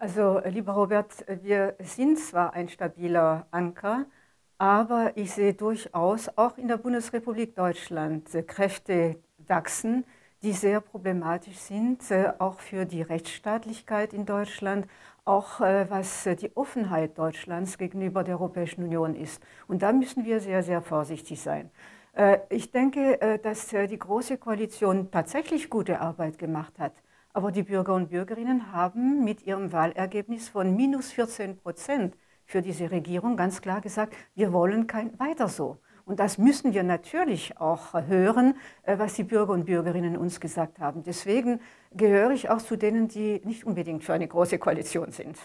Also, äh, lieber Robert, äh, wir sind zwar ein stabiler Anker, aber ich sehe durchaus auch in der Bundesrepublik Deutschland äh, Kräfte wachsen, die sehr problematisch sind, auch für die Rechtsstaatlichkeit in Deutschland, auch was die Offenheit Deutschlands gegenüber der Europäischen Union ist. Und da müssen wir sehr, sehr vorsichtig sein. Ich denke, dass die Große Koalition tatsächlich gute Arbeit gemacht hat. Aber die Bürger und Bürgerinnen haben mit ihrem Wahlergebnis von minus 14 Prozent für diese Regierung ganz klar gesagt, wir wollen kein weiter so. Und das müssen wir natürlich auch hören, äh, was die Bürger und Bürgerinnen uns gesagt haben. Deswegen gehöre ich auch zu denen, die nicht unbedingt für eine große Koalition sind.